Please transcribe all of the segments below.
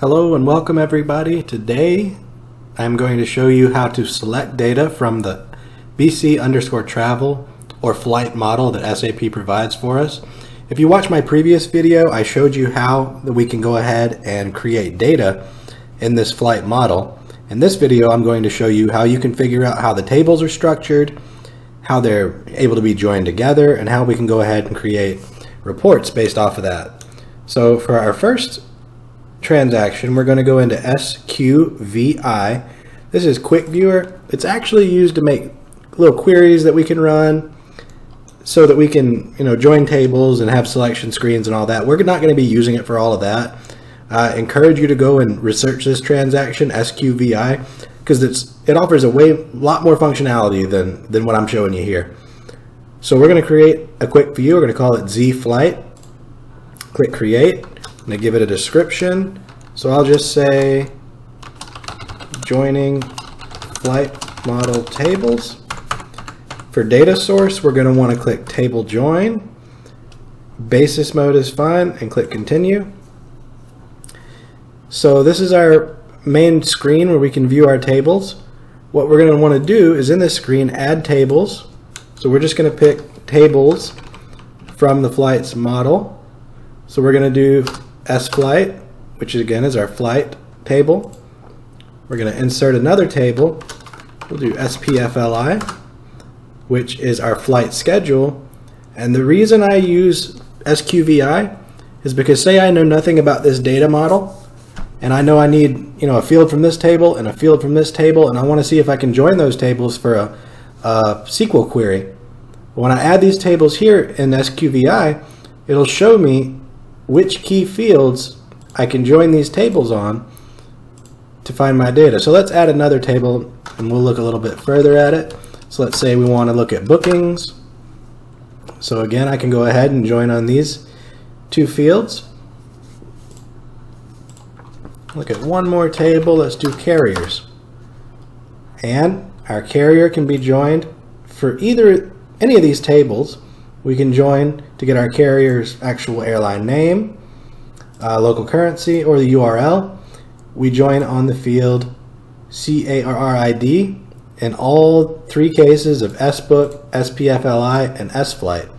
Hello and welcome everybody. Today I'm going to show you how to select data from the BC underscore travel or flight model that SAP provides for us. If you watch my previous video, I showed you how that we can go ahead and create data in this flight model. In this video, I'm going to show you how you can figure out how the tables are structured, how they're able to be joined together, and how we can go ahead and create reports based off of that. So for our first transaction, we're going to go into SQVI. This is Quick Viewer. It's actually used to make little queries that we can run so that we can, you know, join tables and have selection screens and all that. We're not going to be using it for all of that. I encourage you to go and research this transaction, SQVI, because it's it offers a way lot more functionality than than what I'm showing you here. So we're going to create a quick view. We're going to call it Z Flight. Click Create. I'm going to give it a description. So I'll just say joining flight model tables. For data source, we're going to want to click table join. Basis mode is fine and click continue. So this is our main screen where we can view our tables. What we're going to want to do is in this screen add tables. So we're just going to pick tables from the flights model. So we're going to do S flight, which again is our flight table. We're going to insert another table. We'll do SPFLI, which is our flight schedule. And the reason I use SQVI is because say I know nothing about this data model, and I know I need you know a field from this table and a field from this table and I want to see if I can join those tables for a, a SQL query. When I add these tables here in SQVI, it'll show me which key fields I can join these tables on to find my data. So let's add another table and we'll look a little bit further at it. So let's say we want to look at bookings. So again, I can go ahead and join on these two fields. Look at one more table. Let's do carriers. And our carrier can be joined for either any of these tables. We can join to get our carrier's actual airline name, uh, local currency, or the URL. We join on the field CARRID in all three cases of SBook, SPFLI, and SFlight.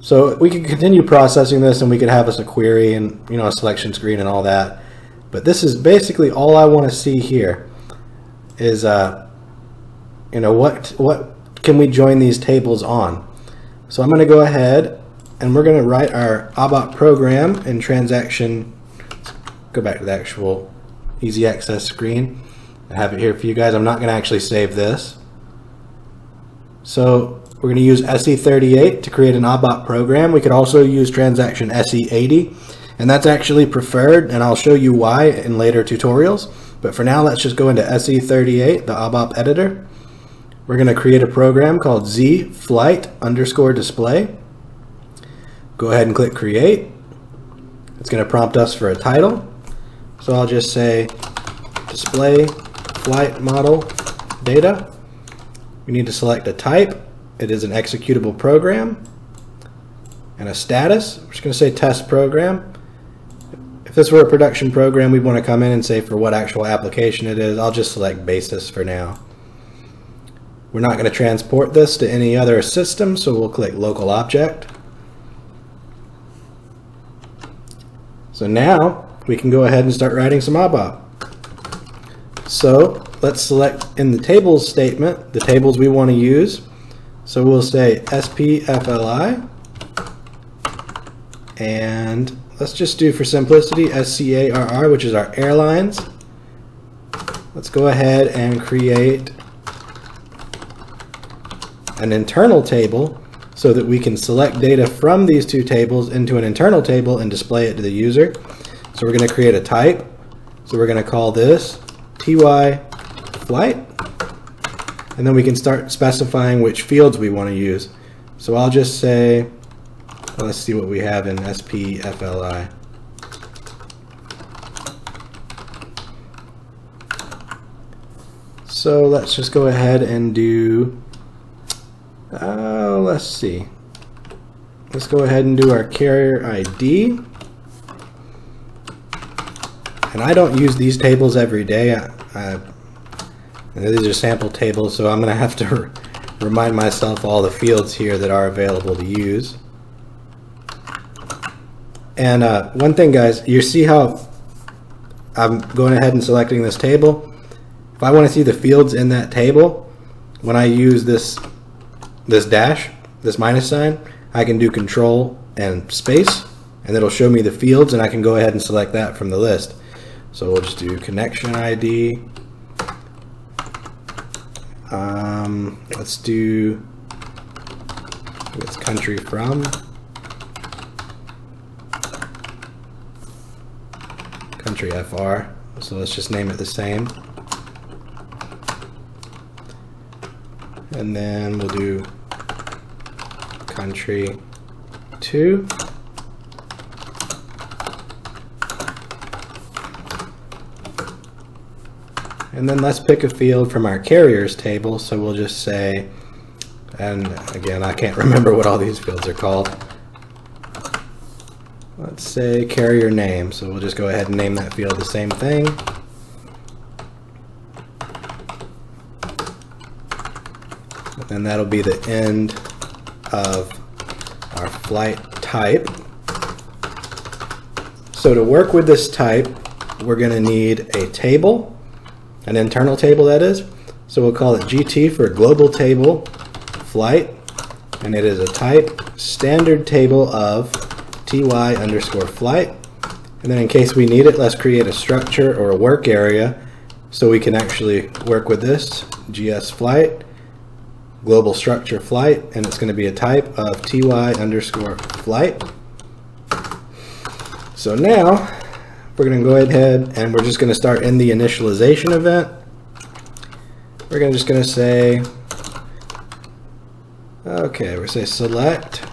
So we can continue processing this and we could have us a query and you know a selection screen and all that. But this is basically all I want to see here is, uh, you know, what, what can we join these tables on? So I'm going to go ahead and we're going to write our ABAP program in transaction. Go back to the actual easy access screen. I have it here for you guys. I'm not going to actually save this. So we're going to use SE38 to create an ABAP program. We could also use transaction SE80 and that's actually preferred, and I'll show you why in later tutorials. But for now, let's just go into SE38, the ABAP editor. We're going to create a program called Z flight underscore display. Go ahead and click create. It's going to prompt us for a title. So I'll just say display flight model data. We need to select a type. It is an executable program. And a status, we're just going to say test program. If this were a production program, we'd want to come in and say for what actual application it is. I'll just select basis for now. We're not going to transport this to any other system, so we'll click local object. So now we can go ahead and start writing some ABAP. So let's select in the tables statement the tables we want to use. So we'll say SPFLI and let's just do for simplicity SCARR, which is our airlines. Let's go ahead and create an internal table so that we can select data from these two tables into an internal table and display it to the user. So we're going to create a type. So we're going to call this TY flight. And then we can start specifying which fields we want to use. So I'll just say let's see what we have in SPFLI. So let's just go ahead and do, uh, let's see. Let's go ahead and do our carrier ID. And I don't use these tables every day. I, I, these are sample tables, so I'm going to have to remind myself all the fields here that are available to use. And uh, one thing, guys, you see how I'm going ahead and selecting this table. If I want to see the fields in that table, when I use this this dash, this minus sign, I can do control and space, and it'll show me the fields, and I can go ahead and select that from the list. So we'll just do connection ID. Um, let's do it's country from. Country FR. So let's just name it the same. And then we'll do country 2. And then let's pick a field from our carriers table. So we'll just say, and again, I can't remember what all these fields are called. Let's say carrier name. So we'll just go ahead and name that field the same thing. And that'll be the end of our flight type. So to work with this type, we're going to need a table an internal table that is. So we'll call it GT for global table flight, and it is a type standard table of ty underscore flight. And then in case we need it, let's create a structure or a work area so we can actually work with this GS flight, global structure flight, and it's going to be a type of ty underscore flight. So now we're going to go ahead and we're just going to start in the initialization event. We're gonna, just going to say, okay, we're say select,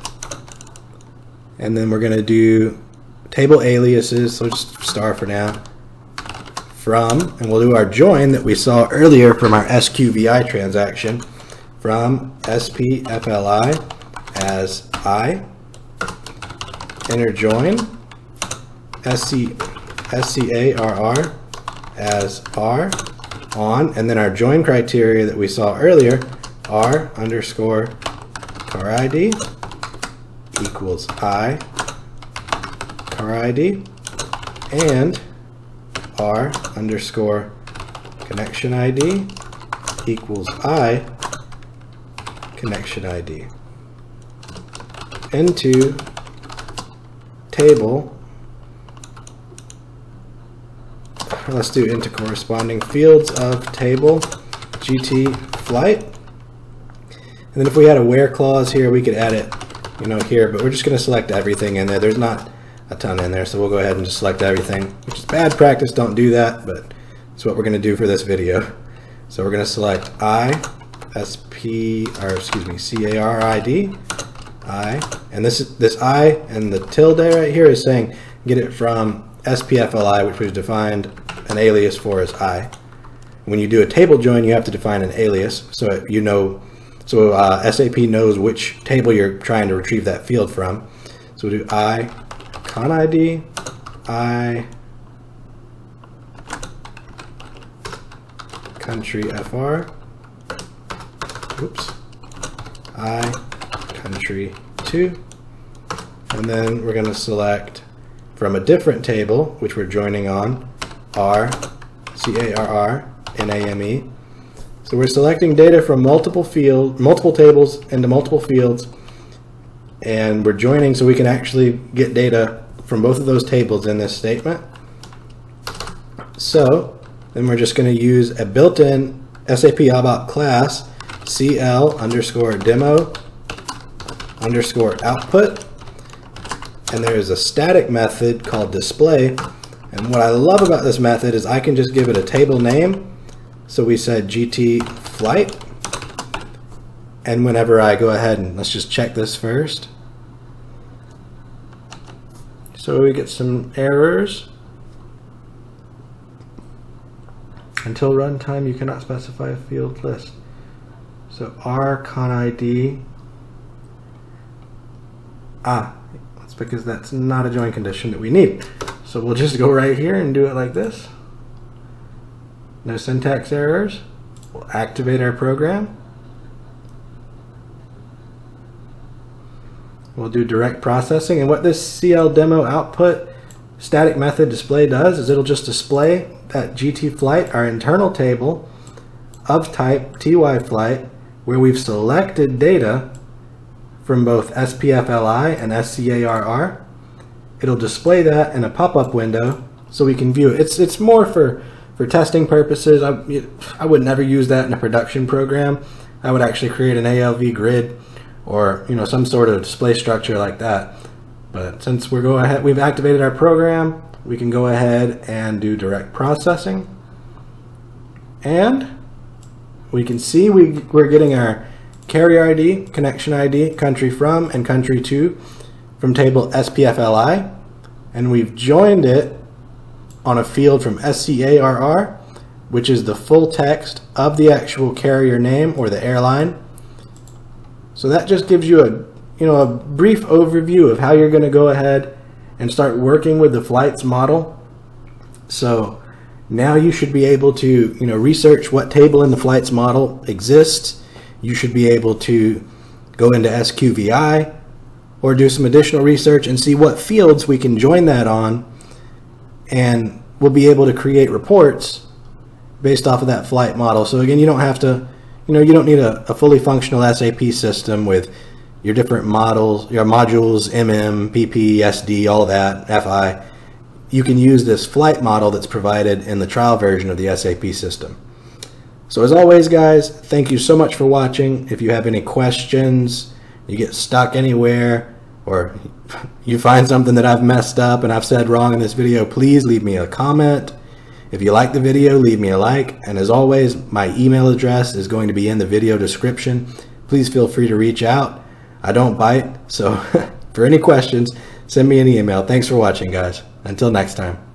and then we're going to do table aliases, so just star for now, from, and we'll do our join that we saw earlier from our SQVI transaction, from SPFLI as I, inner join, SC, SCARR as R on, and then our join criteria that we saw earlier, R underscore car ID equals I car ID and R underscore connection ID equals I connection ID into table let's do into corresponding fields of table GT flight. And then if we had a where clause here, we could add it, you know, here, but we're just going to select everything in there. There's not a ton in there, so we'll go ahead and just select everything, which is bad practice. Don't do that, but it's what we're going to do for this video. So we're going to select I, SP, or excuse me, C-A-R-I-D, I, and this, this I and the tilde right here is saying get it from SPFLI, which was defined an alias for as I. When you do a table join, you have to define an alias so you know, so uh, SAP knows which table you're trying to retrieve that field from. So we do I con ID, I country FR, oops, I country 2, and then we're going to select from a different table, which we're joining on, R, C-A-R-R, N-A-M-E. So we're selecting data from multiple field, multiple tables into multiple fields, and we're joining so we can actually get data from both of those tables in this statement. So then we're just going to use a built-in SAP ABAP class CL underscore demo underscore output and there is a static method called display. And what I love about this method is I can just give it a table name. So we said GT flight. And whenever I go ahead and let's just check this first. So we get some errors. Until runtime, you cannot specify a field list. So R con ID. Ah, that's because that's not a join condition that we need. So we'll just go right here and do it like this. No syntax errors. We'll activate our program. We'll do direct processing. And what this CL demo output static method display does is it'll just display that GT flight, our internal table of type TY flight, where we've selected data from both SPFLI and SCARR. It'll display that in a pop-up window so we can view it. It's, it's more for, for testing purposes. I, I would never use that in a production program. I would actually create an ALV grid or you know some sort of display structure like that. But since we're go ahead, we've activated our program, we can go ahead and do direct processing. And we can see we, we're getting our carrier ID, connection ID, country from, and country to from table SPFLI. And we've joined it on a field from SCARR, which is the full text of the actual carrier name or the airline. So that just gives you a, you know, a brief overview of how you're going to go ahead and start working with the flights model. So now you should be able to, you know, research what table in the flights model exists. You should be able to go into SQVI or do some additional research and see what fields we can join that on and we'll be able to create reports based off of that flight model. So again, you don't have to you know, you don't need a, a fully functional SAP system with your different models, your modules, MM, PP, SD, all of that, FI. You can use this flight model that's provided in the trial version of the SAP system. So as always, guys, thank you so much for watching. If you have any questions, you get stuck anywhere, or you find something that I've messed up and I've said wrong in this video, please leave me a comment. If you like the video, leave me a like. And as always, my email address is going to be in the video description. Please feel free to reach out. I don't bite, so for any questions, send me an email. Thanks for watching, guys. Until next time.